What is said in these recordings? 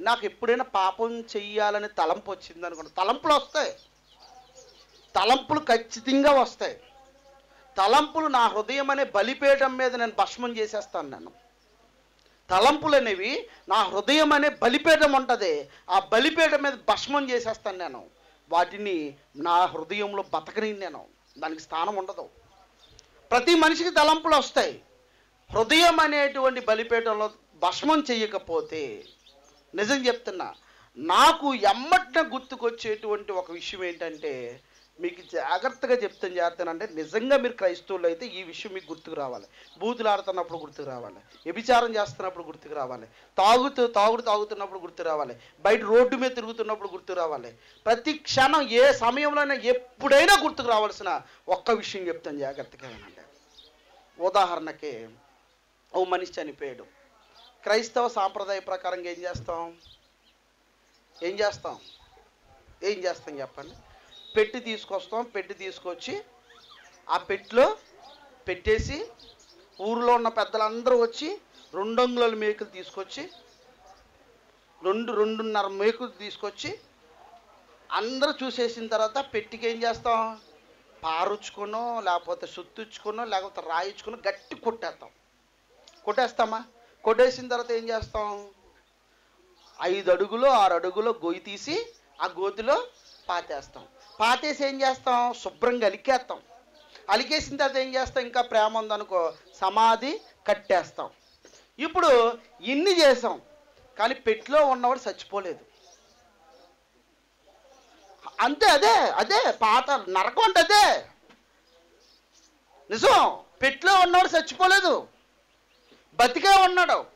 నాకు ఎప్పుడైనా పాపం చెయ్యాలని తలంపు వచ్చింది అనుకోండి. తలంపులు వస్తాయి. తలంపులు ఖచ్చితంగా వస్తాయి. తలంపులు నా హృదయం అనే బలిపేటం మీద నేను భస్మం చేసేస్తాను నేను తలంపులు అనేవి నా హృదయం అనే బలిపేటం ఉంటుంది. ఆ బలిపేటం మీద భస్మం చేసేస్తాను నేను. వాటిని నా హృదయంలో బతకని నేను. దానికి స్థానం ఉండదు. ప్రతి మనిషికి తలంపులు వస్తాయి. హృదయం అనేటువంటి బలిపేటంలో భస్మం చేయకపోతే నిజం చెప్తున్నా. నాకు ఎమ్మట్న గుర్తుకొచ్చేటువంటి ఒక విషయం ఏంటంటే మీకు జాగ్రత్తగా చెప్తాను జాగ్రత్తనంటే నిజంగా మీరు క్రైస్తవులు అయితే ఈ విషయం మీకు గుర్తుకు రావాలి. బూతులు ఆడుతున్నప్పుడు గుర్తుకు రావాలి. వ్యభిచారం చేస్తున్నప్పుడు గుర్తుకు రావాలి. తాగుతూ తాగుడు తాగుతున్నప్పుడు గుర్తు రావాలి. బయట రోడ్డు మీద తిరుగుతున్నప్పుడు గుర్తు రావాలి. ప్రతి క్షణం ఏ సమయంలోనైనా ఎప్పుడైనా గుర్తుకు రావాల్సిన ఒక్క విషయం చెప్తాను జాగ్రత్తగా అంటే ఉదాహరణకి ఓ మనిషి చనిపోయాడు. క్రైస్తవ సాంప్రదాయ ప్రకారంగా ఏం చేస్తాం? ఏం చేస్తాం? ఏం చేస్తాం చెప్పండి? పెట్టి తీసుకొస్తాం పెట్టి తీసుకొచ్చి ఆ పెట్టిలో పెట్టేసి ఊరిలో ఉన్న పెద్దలందరూ వచ్చి రెండు అంగుళాల మేకులు తీసుకొచ్చి రెండు రెండున్నర మేకులు తీసుకొచ్చి అందరూ చూసేసిన తర్వాత పెట్టికి ఏం చేస్తాం? పారుచ్చుకునో లేకపోతే సుత్తుచ్చుకునో లేకపోతే రాయించుకునో గట్టి కొట్టేస్తాం. కొట్టేస్తామా? కొట్టేసిన తర్వాత ఏం చేస్తాం? ఐదు అడుగులు ఆరు అడుగులో గొయ్యి తీసి ఆ గోతిలో పాతేస్తాం. పాతేసి ఏం చేస్తాం? శుభ్రంగా అలికేస్తాం. అలికేసిన తర్వాత ఏం చేస్తాం? ఇంకా ప్రేమ ఉందనుకో సమాధి కట్టేస్తాం. ఇప్పుడు ఇన్ని చేసాం కానీ పెట్లో ఉన్నవాడు చచ్చిపోలేదు. అంతే అదే అదే పాత నరకం అంటే అదే. నిజం పెట్లో ఉన్నవాడు చచ్చిపోలేదు. బతికే ఉన్నాడు.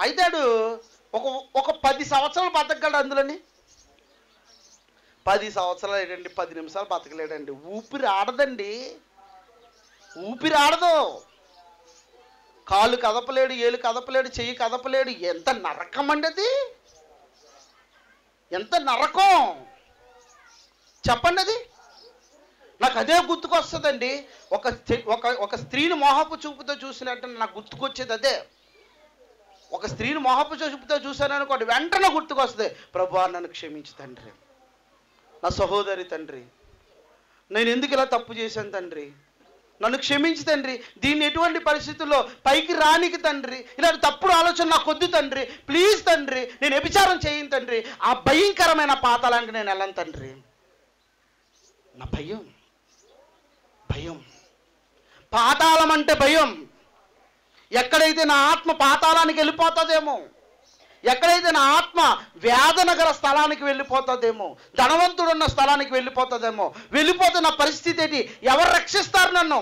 అయితాడు ఒక ఒక పది సంవత్సరాలు బతకగలడు అందులోని. పది సంవత్సరాలు ఏంటండి పది నిమిషాలు బతకలేడండి. ఊపిరి ఆడదండి. ఊపిరి ఆడదు. కాలు కదపలేడు ఏలు కదపలేడు చెయ్యి కదపలేడు. ఎంత నరకం అండి అది? ఎంత నరకం? చెప్పండి అది. నాకు అదే గుర్తుకొస్తుందండి. ఒక ఒక ఒక స్త్రీని మోహపు చూపుతో చూసినట్టు నాకు గుర్తుకొచ్చేది అదే. ఒక స్త్రీని మోహపు చూపుతో చూశాను అనుకోండి వెంటనే గుర్తుకొస్తుంది. ప్రభు నన్ను క్షమించి తండ్రి. నా సహోదరి తండ్రి. నేను ఎందుకు ఇలా తప్పు చేశాను తండ్రి? నన్ను క్షమించి తండ్రి. దీన్ని ఎటువంటి పరిస్థితుల్లో పైకి రానికి తండ్రి. ఇలాంటి తప్పుడు ఆలోచన నాకు వద్దు తండ్రి. ప్లీజ్ తండ్రి నేను వ్యభిచారం చేయను తండ్రి. ఆ భయంకరమైన పాతలాంటి నేను వెళ్ళను తండ్రి. నా భయం. భయం. పాతాళం అంటే భయం. ఎక్కడైతే నా ఆత్మ పాతాళానికి వెళ్ళిపోతుందేమో ఎక్కడైతే నా ఆత్మ వేదన గల స్థలానికి వెళ్ళిపోతుందేమో ధనవంతుడున్న స్థలానికి వెళ్ళిపోతుందేమో వెళ్ళిపోతే నా పరిస్థితి ఏంటి? ఎవరు రక్షిస్తారు నన్ను?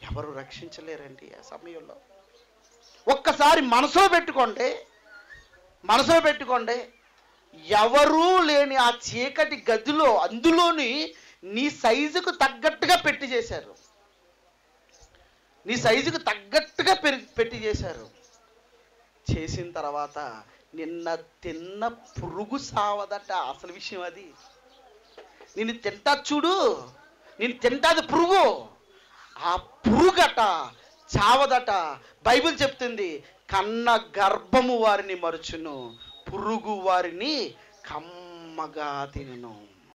ఎవరు రక్షించలేరండి ఆ సమయంలో. ఒక్కసారి మనసులో పెట్టుకోండి మనసులో పెట్టుకోండి ఎవరూ లేని ఆ చీకటి గదిలో అందులోని నీ సైజుకు తగ్గట్టుగా పెట్టి చేశారు. నీ సైజుకు తగ్గట్టుగా పెరి పెట్టి చేశారు. చేసిన తర్వాత నిన్న తిన్న పురుగు సావదట అసలు విషయం అది. నిన్ను తింటా చూడు. నేను తింటాది పురుగు. ఆ పురుగట చావదట బైబిల్ చెప్తుంది కన్న గర్భము వారిని మరుచును పురుగు వారిని కమ్మగా తినను.